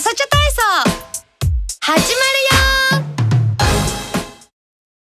朝茶体操。始まる